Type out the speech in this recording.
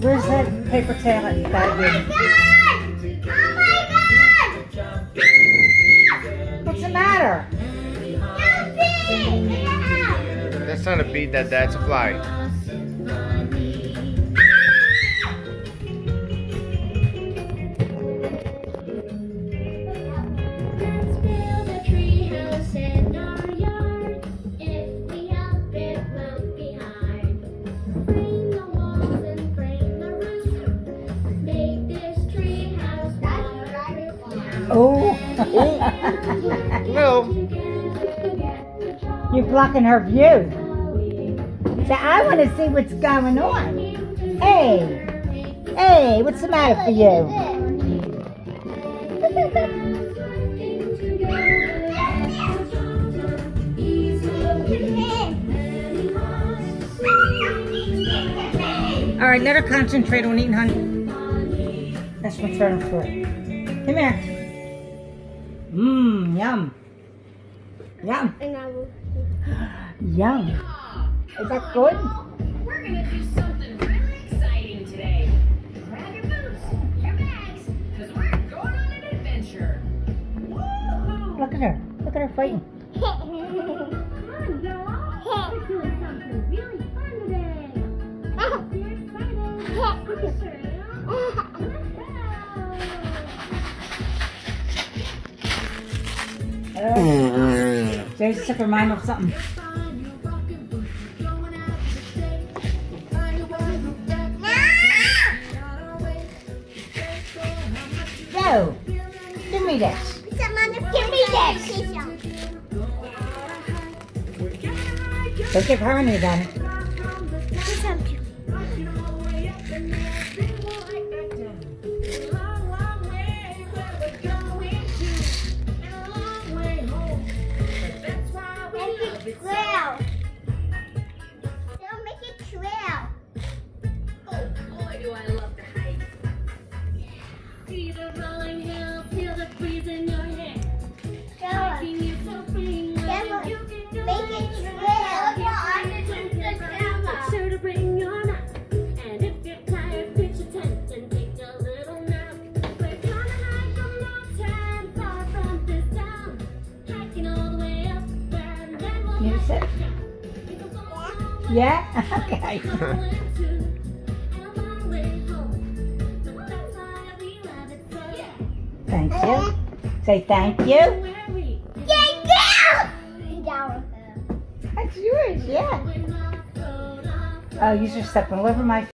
Where's that paper towel bag? Oh my god! What's the matter? That's not a bee, that that's a fly. Waterproof. Oh. No. You're blocking her view. So I want to see what's going on. Hey. Hey, what's the matter for you? All right, let her concentrate on eating, honey. That's what's on her foot. Come here. Mmm, yum. Yum. And I will. Yum. Is that good? We're gonna do something really exciting today. Grab your boots, your bags, because we're going on an adventure. Woohoo! Look at her. Look at her fighting. Come on, y'all. We're doing something really fun today. Hope you're excited. Uh, Jason took her mind off something. Go. Give me this. Give me this. Don't give her any then. Do I love to hike. See the rolling hills, feel the breeze in your hair. Hiking is so free, nothing you can do Make it. trail. Sure to bring your knife. And if you're tired, pitch a tent and take a little nap. We're gonna hike a mountain far from this town. Hiking all the way up and then we'll Music? hike down. It's a long, long way Yeah? Okay. Thank you. Say thank you. You. That's yours, yeah. Oh, you're stepping over my